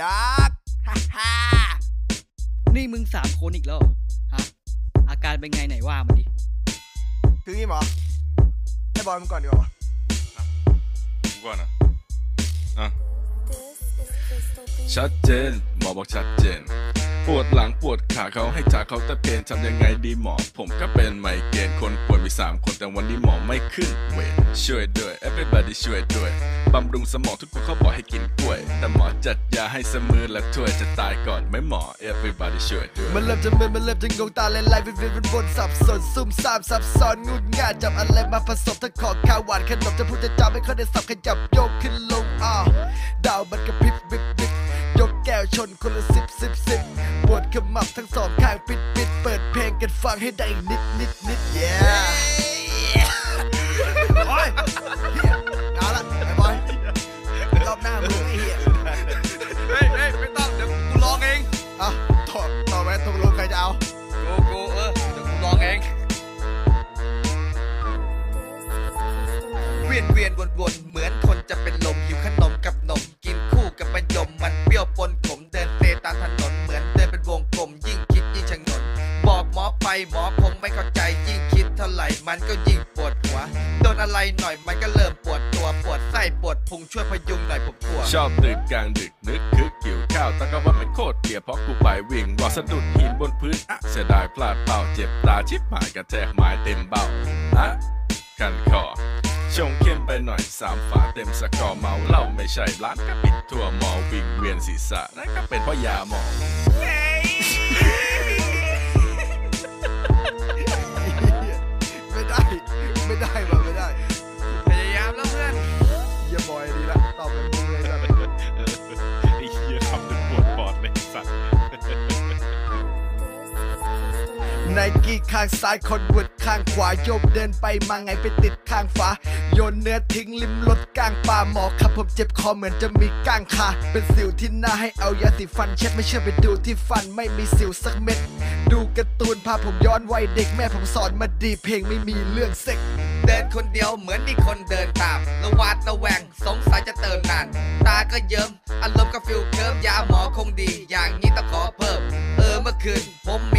ด็อกฮ่าฮ่านี่มึงสามคนอีกแล้วเหรอฮะอาการเป็นไงไหนว่ามาดิคืองี้หมอให้บอยมึงก่อนดีกว่าวะกูก่อนนะอะชัดเจนหมอบอกชัดเจน ปวดหลังปวดขาเขาให้จ่าเขาน์เตะเพนทำยังไงดีหมอ ผมก็เป็นไมเกรนคนป่วยมีสามคนแต่วันนี้หมอไม่ขึ้นเวทช่วยด้วย everybody ช่วยด้วยบำรุงสมองทุกคนเขาบอกให้กินกล้วย แต่หมอจัดยาให้เสมอและถ้วยจะตายก่อนไหม่หมอ everybody ช่วยด้วยมันเริ่มจะมึนมันเริ่มจะงงตาเล่นไล่เป็นเป็นบนสับสนซุ่มซ่ามซับซ้อนงุนง่านจับอะไรมาผสมทั้งของข้าวหวานขนมจะพูดจะจำไม่ค่อยได้สับขยับโยกขึ้นลง มับทั้งสองข้างปิดปิดเปิดเพลงกันฟังให้ได้นิดนิดนิด yeah บอยเฮียเอาละไอ้บอยรอบหน้ามึงไอ้เฮียเฮ้ยเฮ้ยไม่ต้องเดี๋ยวกูร้องเองอะต่อต่อไปตกลงใครจะเอากูกูเออเดี๋ยวกูร้องเองเวียนเวียนวนวนเหมือนคนจะเป็นลมหิวขนมกับนมกินคู่กับมะยมมันเปรี้ยวปน หมอไปหมอคงไม่เข้าใจยิ่งคิดเท่าไหร่มันก็ยิ่งปวดหัวโดนอะไรหน่อยมันก็เริ่มปวดตัวปวดไส้ปวดพุงช่วยพยุงหน่อยผมกลัวชอบตื่นกลางดึกนึกคึกหิวข้าวแต่ก็ว่ามันโคตรเกลียเพราะกูไปวิ่งรอสะดุดหินบนพื้นอะเสียดายพลาดเป้าเจ็บตาชิบหายกระแทกไม้เต็มเบ้าอะกันคอชงเข้มไปหน่อยสามฝาเต็มสกอร์เมาเหล้าไม่ใช่ร้านก็ปิดทั่วมอวิ่งเวียนศีรษะนั่นก็เป็นเพราะยาหมอ กี้ข้างซ้าย Converse ข้างขวาโยบเดินไปมาไงไปติดข้างฝาโยนเนื้อทิ้งริมรถกลางป่าหมอครับผมเจ็บคอเหมือนจะมีก้างคาเป็นสิวที่หน้าให้เอายาสีฟันเช็ดไม่เชื่อไปดูที่ฟันไม่มีสิวสักเม็ด ดูการ์ตูนพาผมย้อนวัยเด็กแม่ผมสอนมาดีเพลงไม่มีเรื่องเซ็กเดินคนเดียวเหมือนมีคนเดินตามหวาดระแวง สงสัยจะเติมนาน ตาก็เยิ้มอารมณ์ก็ feel เคลิ้มยาหมอคงดี อย่างนี้ต้องขอเพิ่ม เออเมื่อคืนผม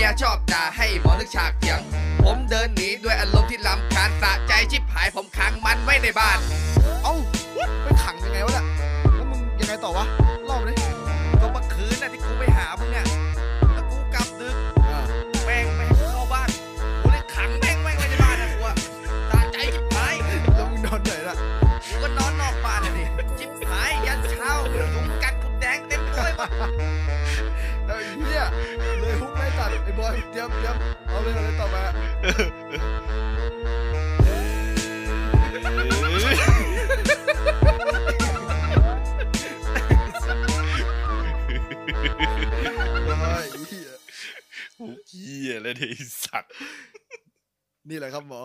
มียชอบด่าให้หมอนึกฉากเถียง ผมเดินหนีด้วยอารมณ์ที่ลำคาญสะ ไม่ตัดไอ้บอยเตรียมเตรียมเอาเลยเอาเลยต่อมาโอ้ยเหี้ยเหี้ยแล้วไอ้สัตว์ นี่แหละครับหมอ